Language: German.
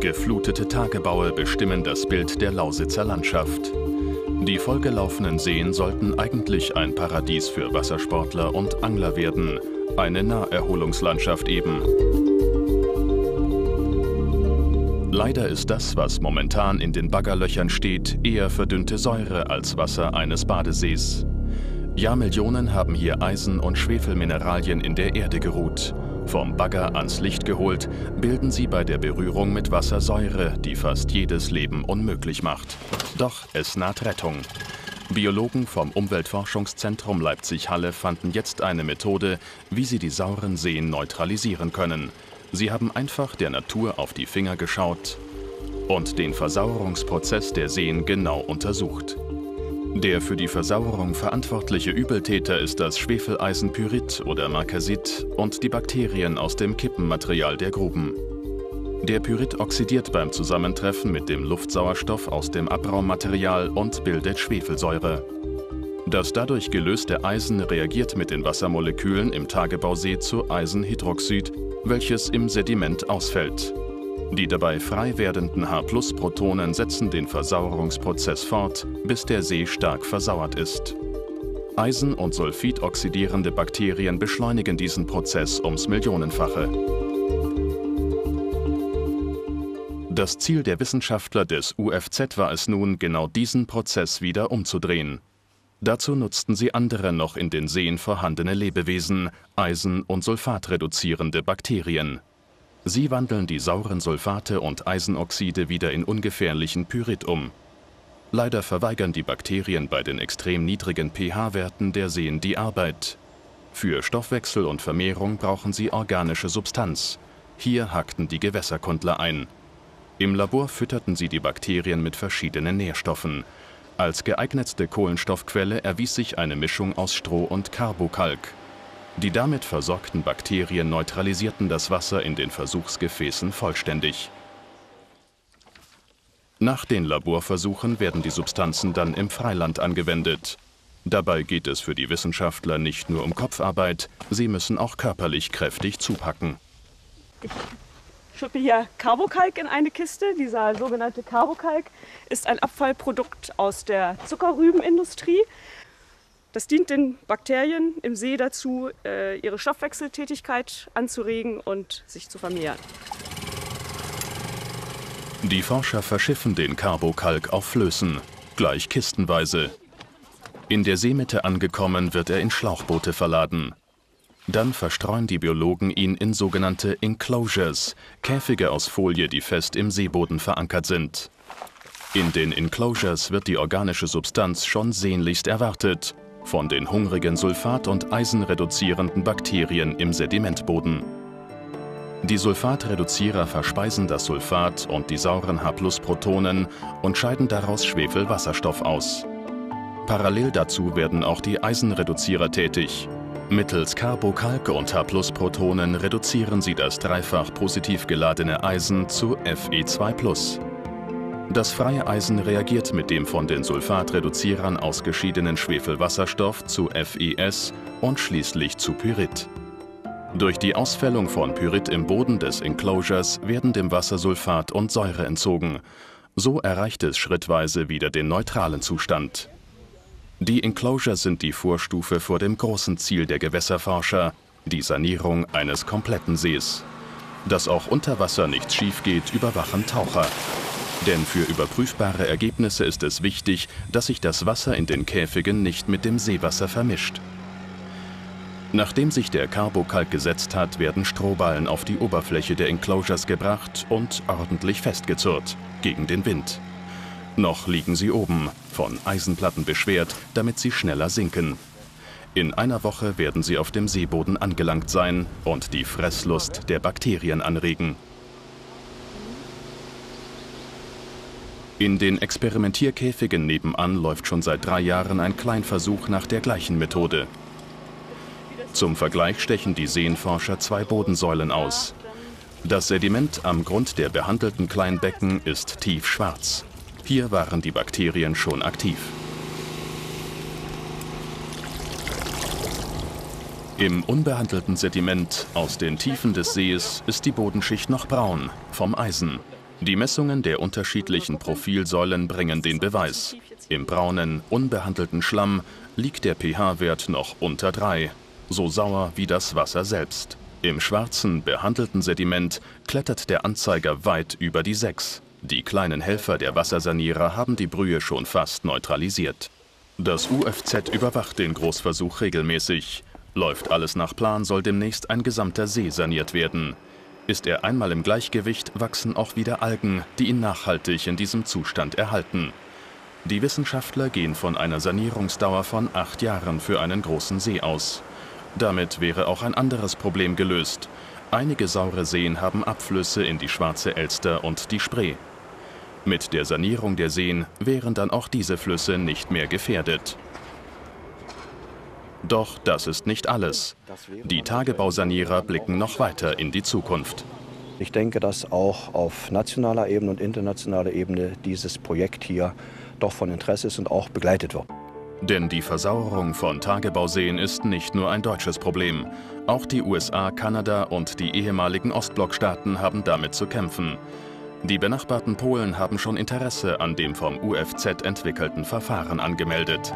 Geflutete Tagebaue bestimmen das Bild der Lausitzer Landschaft. Die vollgelaufenen Seen sollten eigentlich ein Paradies für Wassersportler und Angler werden. Eine Naherholungslandschaft eben. Leider ist das, was momentan in den Baggerlöchern steht, eher verdünnte Säure als Wasser eines Badesees. Jahrmillionen haben hier Eisen- und Schwefelmineralien in der Erde geruht. Vom Bagger ans Licht geholt, bilden sie bei der Berührung mit Wasser Säure, die fast jedes Leben unmöglich macht. Doch es naht Rettung. Biologen vom Umweltforschungszentrum Leipzig-Halle fanden jetzt eine Methode, wie sie die sauren Seen neutralisieren können. Sie haben einfach der Natur auf die Finger geschaut und den Versauerungsprozess der Seen genau untersucht. Der für die Versauerung verantwortliche Übeltäter ist das Schwefeleisenpyrit oder Markasit und die Bakterien aus dem Kippenmaterial der Gruben. Der Pyrit oxidiert beim Zusammentreffen mit dem Luftsauerstoff aus dem Abraummaterial und bildet Schwefelsäure. Das dadurch gelöste Eisen reagiert mit den Wassermolekülen im Tagebausee zu Eisenhydroxid, welches im Sediment ausfällt. Die dabei frei werdenden H-Protonen setzen den Versauerungsprozess fort, bis der See stark versauert ist. Eisen- und Sulfid-oxidierende Bakterien beschleunigen diesen Prozess ums Millionenfache. Das Ziel der Wissenschaftler des UFZ war es nun, genau diesen Prozess wieder umzudrehen. Dazu nutzten sie andere noch in den Seen vorhandene Lebewesen, Eisen- und Sulfatreduzierende Bakterien. Sie wandeln die sauren Sulfate und Eisenoxide wieder in ungefährlichen Pyrit um. Leider verweigern die Bakterien bei den extrem niedrigen pH-Werten der Seen die Arbeit. Für Stoffwechsel und Vermehrung brauchen sie organische Substanz. Hier hackten die Gewässerkundler ein. Im Labor fütterten sie die Bakterien mit verschiedenen Nährstoffen. Als geeignetste Kohlenstoffquelle erwies sich eine Mischung aus Stroh und Carbokalk. Die damit versorgten Bakterien neutralisierten das Wasser in den Versuchsgefäßen vollständig. Nach den Laborversuchen werden die Substanzen dann im Freiland angewendet. Dabei geht es für die Wissenschaftler nicht nur um Kopfarbeit, sie müssen auch körperlich kräftig zupacken. Ich schütte hier Carbokalk in eine Kiste. Dieser sogenannte Carbokalk ist ein Abfallprodukt aus der Zuckerrübenindustrie. Das dient den Bakterien im See dazu, äh, ihre Stoffwechseltätigkeit anzuregen und sich zu vermehren. Die Forscher verschiffen den Carbokalk auf Flößen, gleich kistenweise. In der Seemitte angekommen, wird er in Schlauchboote verladen. Dann verstreuen die Biologen ihn in sogenannte Enclosures, Käfige aus Folie, die fest im Seeboden verankert sind. In den Enclosures wird die organische Substanz schon sehnlichst erwartet von den hungrigen Sulfat- und Eisenreduzierenden Bakterien im Sedimentboden. Die Sulfatreduzierer verspeisen das Sulfat und die sauren H+-Protonen und scheiden daraus Schwefelwasserstoff aus. Parallel dazu werden auch die Eisenreduzierer tätig. Mittels Carbokalke und H+-Protonen reduzieren sie das dreifach positiv geladene Eisen zu Fe2+. Das freie Eisen reagiert mit dem von den Sulfatreduzierern ausgeschiedenen Schwefelwasserstoff zu FeS und schließlich zu Pyrit. Durch die Ausfällung von Pyrit im Boden des Enclosures werden dem Wasser Sulfat und Säure entzogen. So erreicht es schrittweise wieder den neutralen Zustand. Die Enclosures sind die Vorstufe vor dem großen Ziel der Gewässerforscher, die Sanierung eines kompletten Sees. Dass auch unter Wasser nichts schief geht, überwachen Taucher. Denn für überprüfbare Ergebnisse ist es wichtig, dass sich das Wasser in den Käfigen nicht mit dem Seewasser vermischt. Nachdem sich der Carbokalk gesetzt hat, werden Strohballen auf die Oberfläche der Enclosures gebracht und ordentlich festgezurrt, gegen den Wind. Noch liegen sie oben, von Eisenplatten beschwert, damit sie schneller sinken. In einer Woche werden sie auf dem Seeboden angelangt sein und die Fresslust der Bakterien anregen. In den Experimentierkäfigen nebenan läuft schon seit drei Jahren ein Kleinversuch nach der gleichen Methode. Zum Vergleich stechen die Seenforscher zwei Bodensäulen aus. Das Sediment am Grund der behandelten Kleinbecken ist tiefschwarz. Hier waren die Bakterien schon aktiv. Im unbehandelten Sediment aus den Tiefen des Sees ist die Bodenschicht noch braun vom Eisen. Die Messungen der unterschiedlichen Profilsäulen bringen den Beweis. Im braunen, unbehandelten Schlamm liegt der pH-Wert noch unter 3, so sauer wie das Wasser selbst. Im schwarzen, behandelten Sediment klettert der Anzeiger weit über die 6. Die kleinen Helfer der Wassersanierer haben die Brühe schon fast neutralisiert. Das UFZ überwacht den Großversuch regelmäßig. Läuft alles nach Plan, soll demnächst ein gesamter See saniert werden. Ist er einmal im Gleichgewicht, wachsen auch wieder Algen, die ihn nachhaltig in diesem Zustand erhalten. Die Wissenschaftler gehen von einer Sanierungsdauer von acht Jahren für einen großen See aus. Damit wäre auch ein anderes Problem gelöst. Einige saure Seen haben Abflüsse in die Schwarze Elster und die Spree. Mit der Sanierung der Seen wären dann auch diese Flüsse nicht mehr gefährdet. Doch das ist nicht alles. Die Tagebausanierer blicken noch weiter in die Zukunft. Ich denke, dass auch auf nationaler Ebene und internationaler Ebene dieses Projekt hier doch von Interesse ist und auch begleitet wird. Denn die Versauerung von Tagebauseen ist nicht nur ein deutsches Problem. Auch die USA, Kanada und die ehemaligen Ostblockstaaten haben damit zu kämpfen. Die benachbarten Polen haben schon Interesse an dem vom UFZ entwickelten Verfahren angemeldet.